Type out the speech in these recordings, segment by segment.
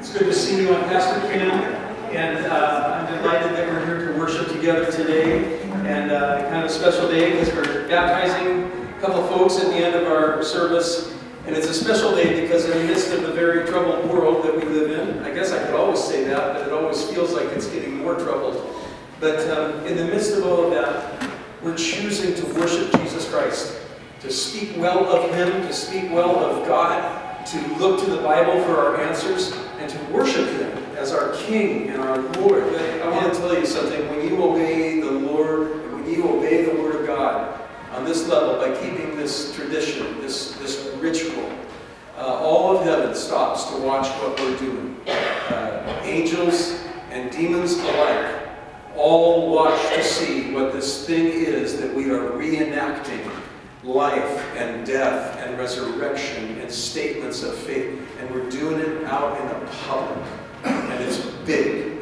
It's good to see you on Pastor Cam, and uh, I'm delighted that we're here to worship together today. And uh, kind of a special day because we're baptizing a couple folks at the end of our service. And it's a special day because in the midst of the very troubled world that we live in, I guess I could always say that, but it always feels like it's getting more troubled. But um, in the midst of all of that, we're choosing to worship Jesus Christ, to speak well of Him, to speak well of God, to look to the Bible for our answers, and to worship Him as our King and our Lord. I want to tell you something. When you obey the Lord, when you obey the Word of God on this level, by keeping this tradition, this, this ritual, uh, all of heaven stops to watch what we're doing. Uh, angels and demons alike all watch to see what this thing is that we are reenacting life and death and resurrection and statements of faith. And we're doing it out in the public. And it's big.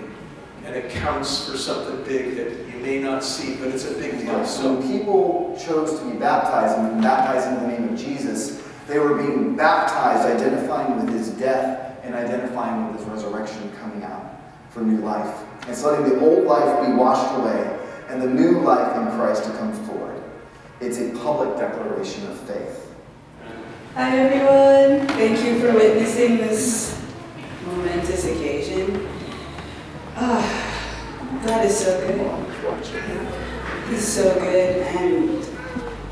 And it counts for something big that you may not see, but it's a big deal. So when people chose to be baptized and baptized in the name of Jesus, they were being baptized, identifying with his death and identifying with his resurrection coming out for new life. And it's letting the old life be washed away and the new life in Christ to come forward. It's a public declaration of faith. Hi everyone. Thank you for witnessing this momentous occasion. Ah, God is so good. He's so good and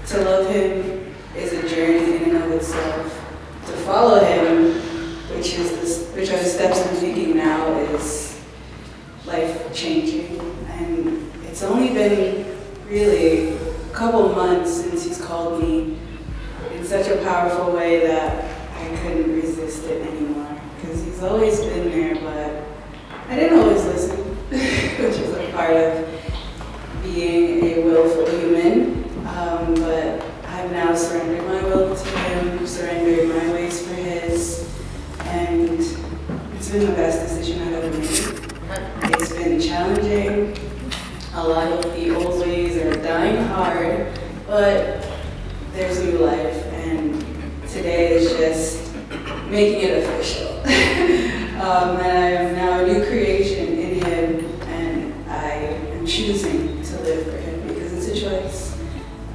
to love him is a journey in and of itself. To follow him, which is this, which are the steps I'm taking now, is life changing. And it's only been really couple months since he's called me in such a powerful way that I couldn't resist it anymore. Because he's always been there, but I didn't always listen, which is a part of being a willful human. Um, but I've now surrendered my will to him, surrendered my ways for his, and it's been the best decision I've ever made. It's been challenging. A lot of the old ways are dying hard, but there's new life, and today is just making it official. um, and I am now a new creation in Him, and I am choosing to live for Him because it's a choice.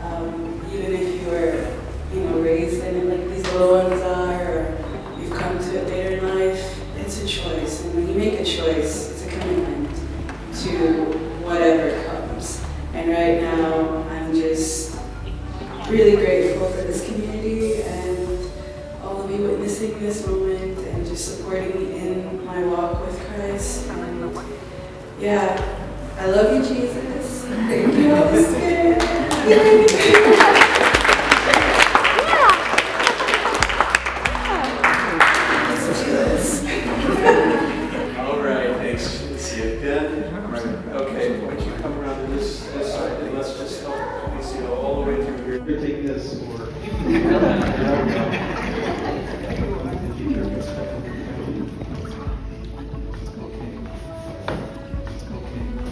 Um, even if you were, you know, raised in it like these little ones are, or you've come to it later in life, it's a choice. And when you make a choice, it's a commitment to whatever. And right now, I'm just really grateful for this community and all of you witnessing this moment and just supporting me in my walk with Christ. And yeah, I love you, Jesus. Thank you, Holy Spirit. this or.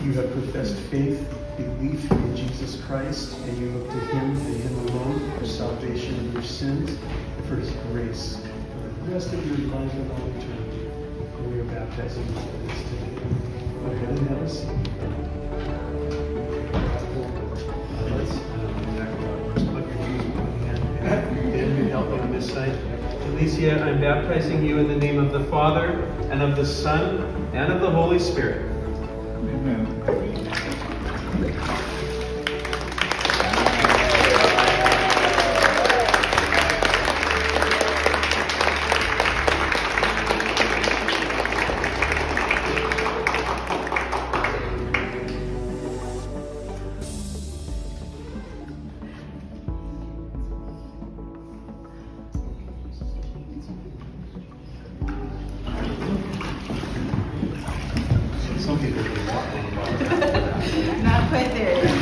You have professed faith, belief in Jesus Christ, and you look to Him and Him alone for salvation of your sins and for His grace for the rest of your life and all eternity. We are baptizing you for this today. Go ahead and Jalesia, I'm baptizing you in the name of the Father, and of the Son, and of the Holy Spirit. Some Not quite there.